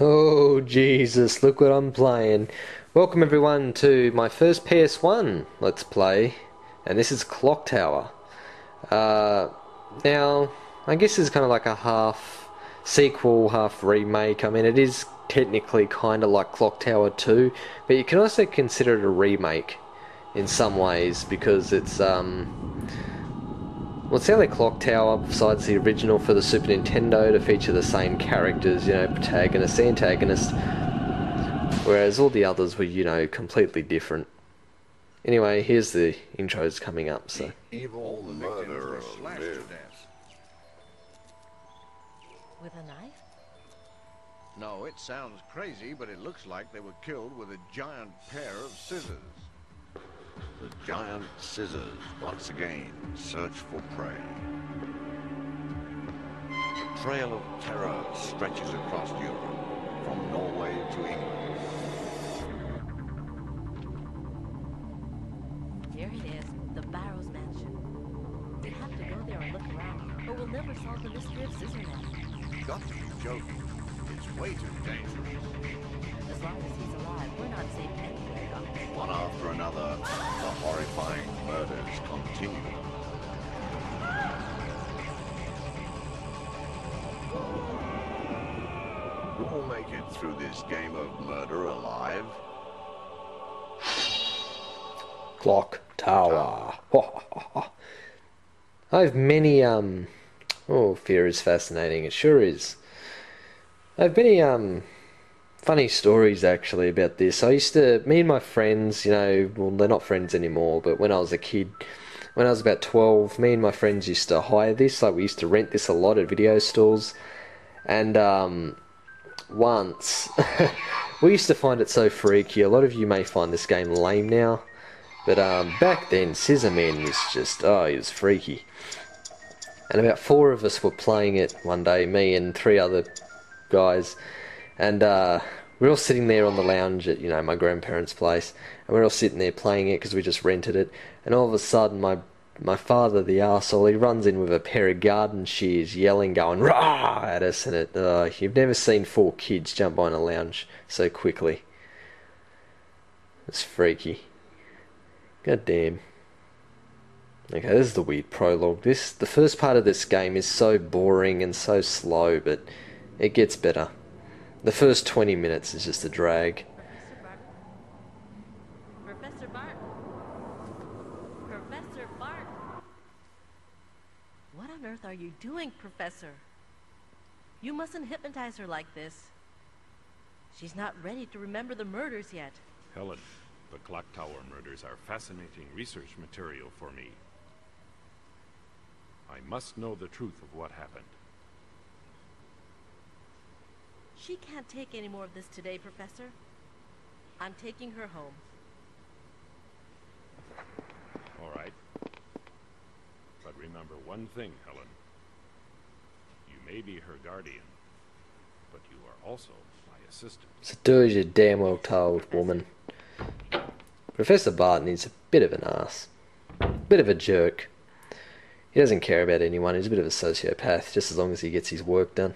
Oh, Jesus, look what I'm playing. Welcome, everyone, to my first PS1 Let's Play, and this is Clock Tower. Uh, now, I guess it's kind of like a half sequel, half remake. I mean, it is technically kind of like Clock Tower 2, but you can also consider it a remake in some ways because it's, um, well, it's the only clock tower besides the original for the Super Nintendo to feature the same characters, you know, protagonist, antagonist, whereas all the others were, you know, completely different. Anyway, here's the intros coming up, so. Evil murderer live. With a knife? No, it sounds crazy, but it looks like they were killed with a giant pair of scissors. The giant scissors once again search for prey. The trail of terror stretches across Europe, from Norway to England. Here it is, the Barrows Mansion. We have to go there and look around, or we'll never solve the mystery of Scissorman. Got to be joking. It's way too dangerous. As long as he's alive, we're not safe anywhere, Doctor. One after another, the horrifying murders continue. Who'll make it through this game of murder alive? Clock Tower. I have many, um, oh, fear is fascinating. It sure is. I have many, um, funny stories actually about this. I used to, me and my friends, you know, well, they're not friends anymore, but when I was a kid, when I was about 12, me and my friends used to hire this. Like, we used to rent this a lot at video stores. And, um, once, we used to find it so freaky. A lot of you may find this game lame now. But um, back then, Scissor Man was just, oh, he was freaky. And about four of us were playing it one day, me and three other guys. And uh, we are all sitting there on the lounge at, you know, my grandparents' place. And we are all sitting there playing it because we just rented it. And all of a sudden, my my father, the arsehole, he runs in with a pair of garden shears, yelling, going rah at us. And it, uh, you've never seen four kids jump on a lounge so quickly. It's freaky. God damn. Okay, this is the weird prologue. This the first part of this game is so boring and so slow, but it gets better. The first twenty minutes is just a drag. Professor Bart. Professor Bart. Professor Bart. What on earth are you doing, Professor? You mustn't hypnotize her like this. She's not ready to remember the murders yet. Helen, the clock tower murders are fascinating research material for me. I must know the truth of what happened. She can't take any more of this today, Professor. I'm taking her home. All right. But remember one thing, Helen. You may be her guardian, but you are also my assistant. So do as you're damn well told, woman. Professor Barton is a bit of an ass. A bit of a jerk. He doesn't care about anyone, he's a bit of a sociopath, just as long as he gets his work done.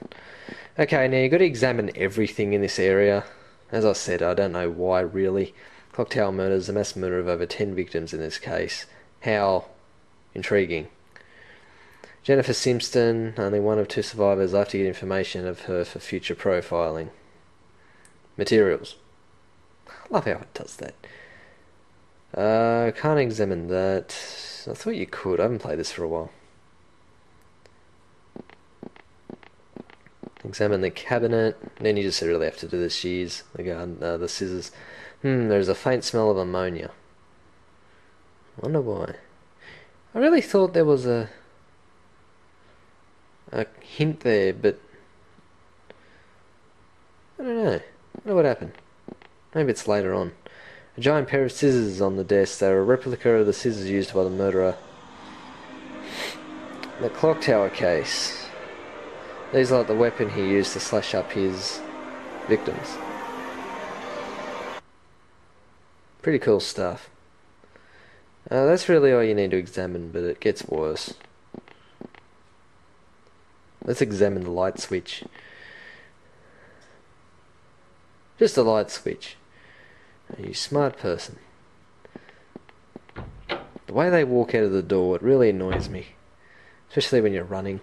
Okay, now you've got to examine everything in this area. As I said, I don't know why really. Clock Tower murders, a mass murder of over 10 victims in this case. How intriguing. Jennifer Simpson, only one of two survivors, I have to get information of her for future profiling. Materials. I love how it does that. Uh, can't examine that. I thought you could. I haven't played this for a while. Examine the cabinet. Then you just really have to do the shears, the gun, uh, the scissors. Hmm, there's a faint smell of ammonia. Wonder why. I really thought there was a a hint there, but I don't know. I wonder what happened. Maybe it's later on. A giant pair of scissors on the desk. They are a replica of the scissors used by the murderer. The clock tower case. These are like the weapon he used to slash up his victims. Pretty cool stuff. Uh, that's really all you need to examine, but it gets worse. Let's examine the light switch. Just a light switch. You smart person. The way they walk out of the door, it really annoys me. Especially when you're running.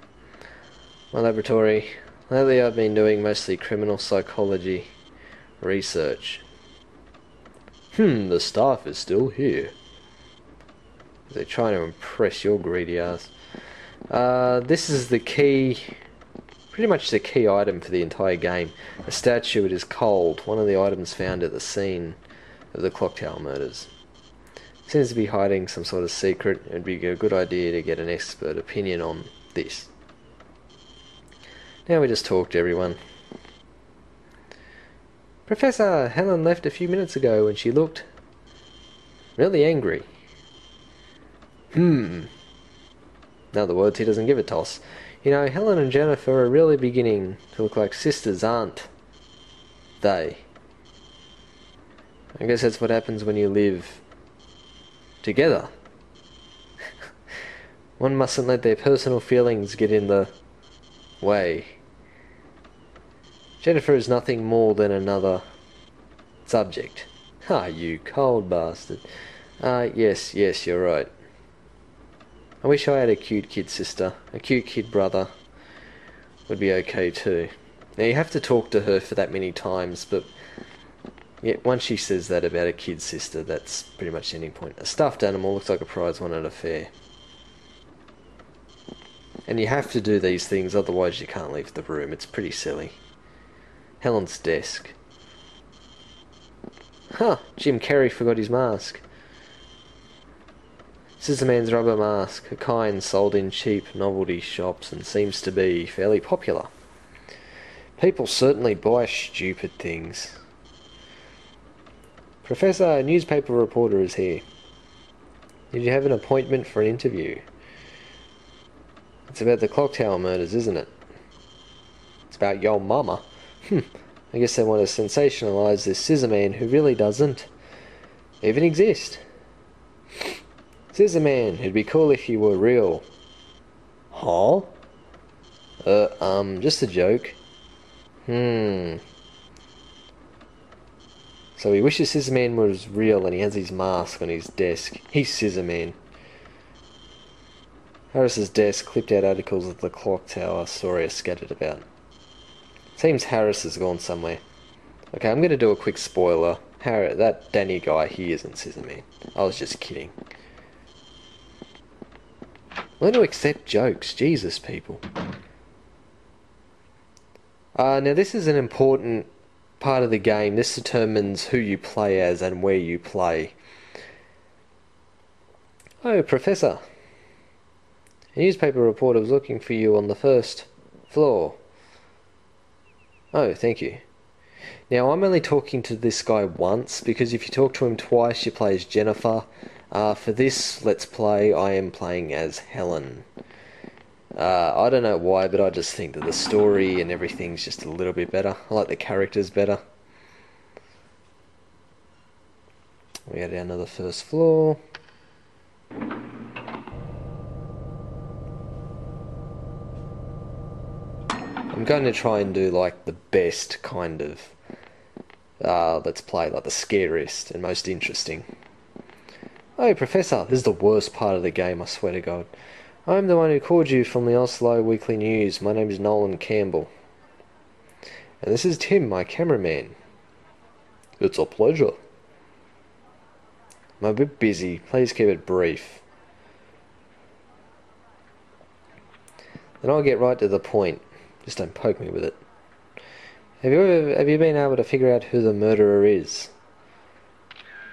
My laboratory. Lately I've been doing mostly criminal psychology research. Hmm, the staff is still here. They're trying to impress your greedy ass. Uh, this is the key, pretty much the key item for the entire game. A statue, it is cold, one of the items found at the scene of the Clock Tower murders. Seems to be hiding some sort of secret. It would be a good idea to get an expert opinion on this. Now we just talk to everyone. Professor, Helen left a few minutes ago and she looked really angry. Hmm. In other words, he doesn't give a toss. You know, Helen and Jennifer are really beginning to look like sisters, aren't they? I guess that's what happens when you live together. One mustn't let their personal feelings get in the way. Jennifer is nothing more than another subject. Ah, you cold bastard. Ah, uh, yes, yes, you're right. I wish I had a cute kid sister. A cute kid brother would be okay too. Now, you have to talk to her for that many times, but yeah, once she says that about a kid sister, that's pretty much the ending point. A stuffed animal looks like a prize won at a fair. And you have to do these things, otherwise you can't leave the room. It's pretty silly. Helen's desk. Huh, Jim Carrey forgot his mask. Scissorman's rubber mask, a kind sold in cheap novelty shops and seems to be fairly popular. People certainly buy stupid things. Professor, a newspaper reporter is here. Did you have an appointment for an interview? It's about the clock tower murders, isn't it? It's about your mama. Hmm. I guess they want to sensationalize this scissor man who really doesn't even exist. Scissor man, it'd be cool if you were real. Huh? Uh, um, just a joke. Hmm. So he wishes Scissor Man was real and he has his mask on his desk. He's Scissor Man. Harris's desk clipped out articles of the clock tower story scattered about. Seems Harris has gone somewhere. Okay, I'm going to do a quick spoiler. Harry, that Danny guy, he isn't Scissor Man. I was just kidding. Learn to accept jokes. Jesus, people. Uh, now, this is an important part of the game. This determines who you play as and where you play. Oh, Professor. A newspaper reporter was looking for you on the first floor. Oh, thank you. Now, I'm only talking to this guy once, because if you talk to him twice, you play as Jennifer. Uh, for this Let's Play, I am playing as Helen. Uh, I don't know why, but I just think that the story and everything's just a little bit better. I like the characters better. We go down to the first floor. I'm going to try and do like the best kind of uh, let's play, like the scariest and most interesting. Oh, Professor, this is the worst part of the game, I swear to God. I'm the one who called you from the Oslo Weekly News. My name is Nolan Campbell. And this is Tim, my cameraman. It's a pleasure. I'm a bit busy. Please keep it brief. Then I'll get right to the point. Just don't poke me with it. Have you ever, have you been able to figure out who the murderer is?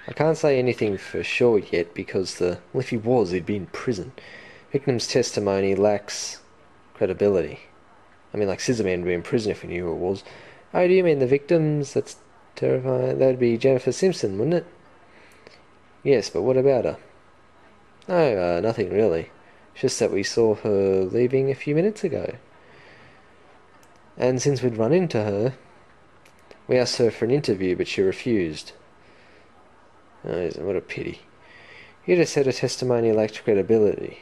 I can't say anything for sure yet because the well, if he was, he'd be in prison. Victim's testimony lacks credibility. I mean, like Scissorman would be in prison if he knew who it was. Oh, do you mean the victims? That's terrifying. That'd be Jennifer Simpson, wouldn't it? Yes, but what about her? Oh, uh, nothing really. It's just that we saw her leaving a few minutes ago. And since we'd run into her, we asked her for an interview, but she refused. Oh, what a pity. You just said her testimony lacked credibility.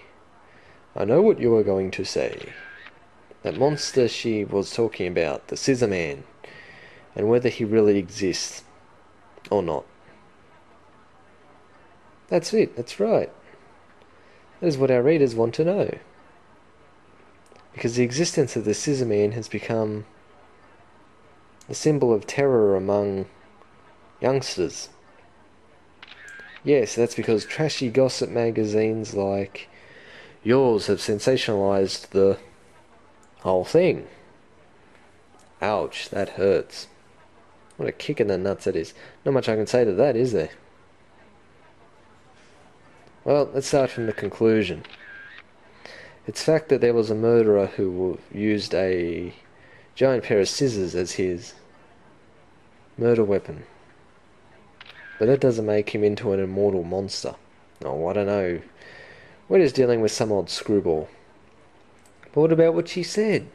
I know what you are going to say. That monster she was talking about, the Scissor Man. and whether he really exists or not. That's it, that's right. That is what our readers want to know. Because the existence of the Scissor Man has become a symbol of terror among youngsters. Yes, that's because trashy gossip magazines like yours have sensationalized the whole thing. Ouch, that hurts. What a kick in the nuts that is. Not much I can say to that, is there? Well, let's start from the conclusion. It's fact that there was a murderer who used a giant pair of scissors as his murder weapon. But that doesn't make him into an immortal monster. Oh, I don't know. We're just dealing with some old screwball. But what about what she said?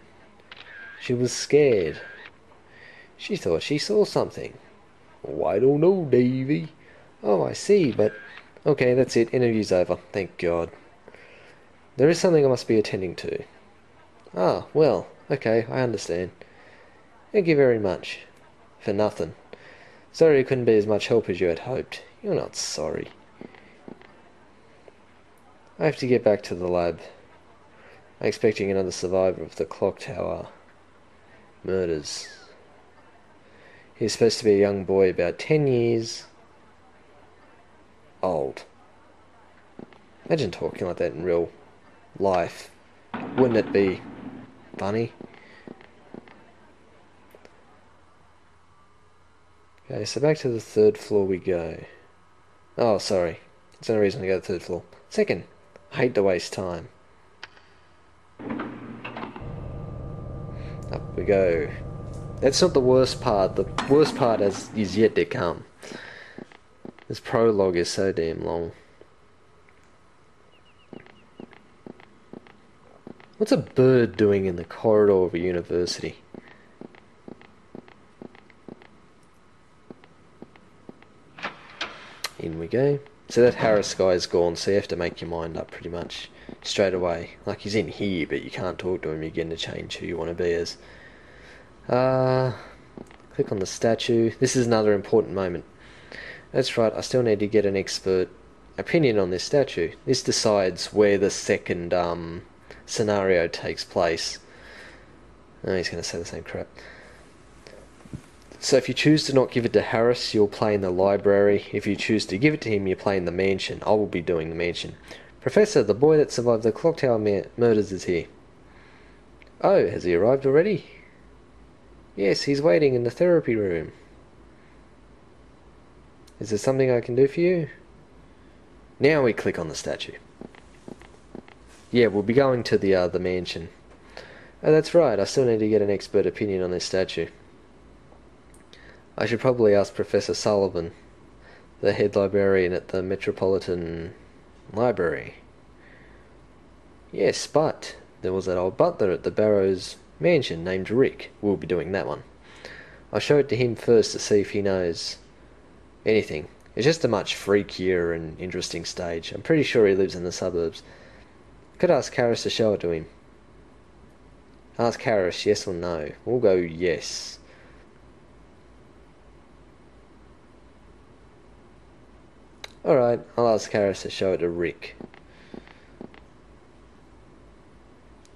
She was scared. She thought she saw something. Oh, I don't know, Davy. Oh, I see, but... Okay, that's it. Interview's over. Thank God. There is something I must be attending to. Ah, well, okay, I understand. Thank you very much. For nothing. Sorry it couldn't be as much help as you had hoped. You're not sorry. I have to get back to the lab. I'm expecting another survivor of the clock tower murders. He's supposed to be a young boy about 10 years old. Imagine talking like that in real life. Wouldn't it be funny? Okay, so back to the third floor we go. Oh, sorry. There's no reason to go to the third floor. Second, I hate to waste time. Up we go. That's not the worst part. The worst part is, is yet to come. This prologue is so damn long. What's a bird doing in the corridor of a university? In we go. So that Harris guy is gone, so you have to make your mind up pretty much straight away. Like he's in here, but you can't talk to him. You're getting to change who you want to be as. Uh, click on the statue. This is another important moment. That's right, I still need to get an expert opinion on this statue. This decides where the second um, scenario takes place. Oh, he's going to say the same crap. So if you choose to not give it to Harris, you'll play in the library. If you choose to give it to him, you play in the mansion. I will be doing the mansion. Professor, the boy that survived the clock tower murders is here. Oh, has he arrived already? Yes, he's waiting in the therapy room. Is there something I can do for you? Now we click on the statue. Yeah, we'll be going to the uh, the mansion. Oh, that's right. I still need to get an expert opinion on this statue. I should probably ask Professor Sullivan, the head librarian at the Metropolitan Library. Yes, but there was that old butler at the Barrows mansion named Rick. We'll be doing that one. I'll show it to him first to see if he knows anything. It's just a much freakier and interesting stage. I'm pretty sure he lives in the suburbs. Could ask Harris to show it to him. Ask Harris yes or no. We'll go yes. Alright, I'll ask Harris to show it to Rick.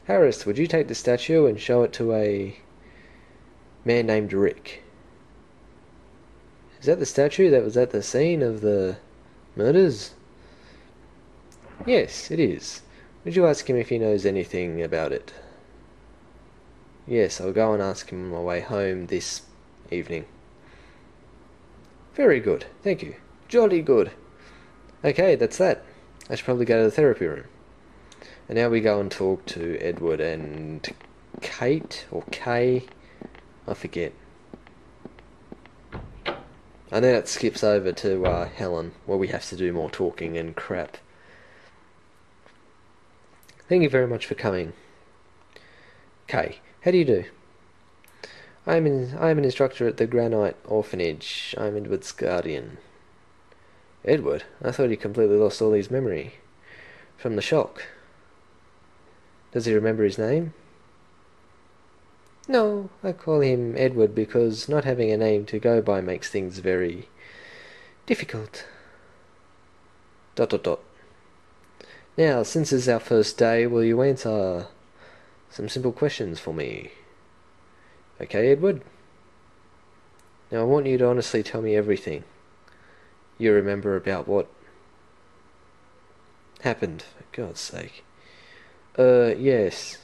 Harris, would you take the statue and show it to a man named Rick? Is that the statue that was at the scene of the murders? Yes, it is. Would you ask him if he knows anything about it? Yes, I'll go and ask him on my way home this evening. Very good, thank you. Jolly good. Okay, that's that. I should probably go to the therapy room. And now we go and talk to Edward and Kate, or Kay, I forget. And then it skips over to uh, Helen, where we have to do more talking and crap. Thank you very much for coming. Kay, how do you do? I'm in, I'm an instructor at the Granite Orphanage. I'm Edward's guardian. Edward? I thought he completely lost all his memory. From the shock. Does he remember his name? No, I call him Edward because not having a name to go by makes things very difficult. Dot dot dot. Now, since it's our first day, will you answer some simple questions for me? Okay, Edward? Now, I want you to honestly tell me everything you remember about what happened, for God's sake. Uh, yes.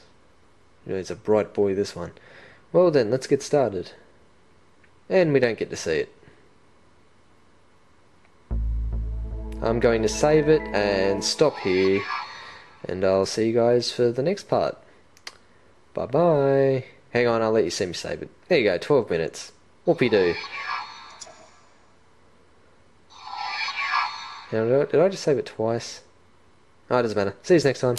You know, he's a bright boy, this one. Well then, let's get started. And we don't get to see it. I'm going to save it and stop here. And I'll see you guys for the next part. Bye bye. Hang on, I'll let you see me save it. There you go, 12 minutes. Whoopie Now, did I just save it twice? Oh, it doesn't matter. See you next time.